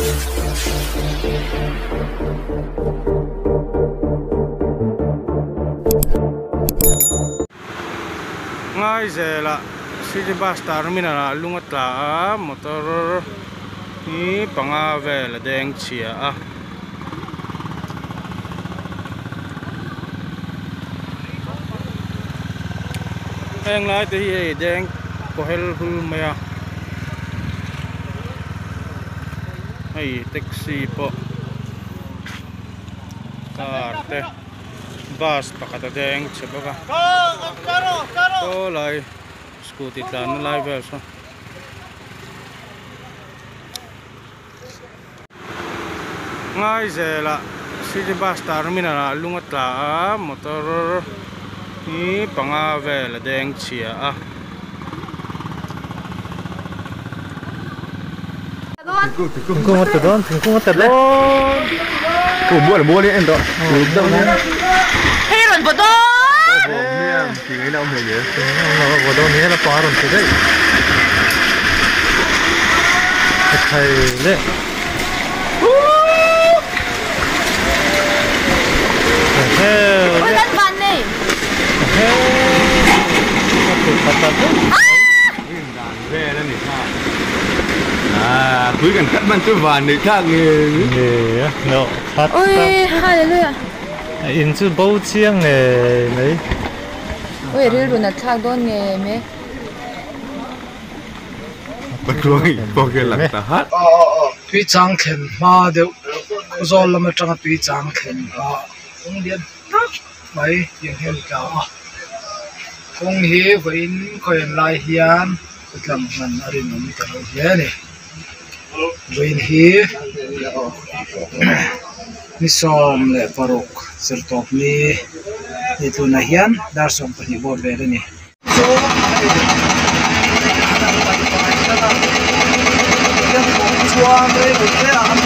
ngay giờ là city bus terminal là lunga tla motor ni panga về là đen chia à heng lại thì hi đen ko hel hul à ay taxi po. Karte. Bus pakatadeng sabaga tolay. Scooty tlan live verso oh. ngay zela. City bus terminal ah. lungat la motor. Ni pangave la deng chia ah. Dengkung, don, Dengkung mata don, dengkung mata don. Oh, boleh boleh entok. Udah mana? Heron bodon. Bohemian, kini nak ambil ya. Nama bodon ni lah parang sedai. Hai, leh. Cái vàn này khác nghe Nè, nó phát Uy, hallelujah! in chữ bầu chiang nè đấy. Uy, ril runa thak don nge me. Bắt rồi Có cái lặng ta hát. Ờ ờ tuy chẳng khen mà đều có do là mà chẳng tuy chẳng khen à cũng điện tắc mấy điện hiện cả. Cũng hi với coi lại hiền. Cái làm mình ở đây mình join here. Ni som le paruk sertop ni. Itu nahian dar som pani bor bere ni. So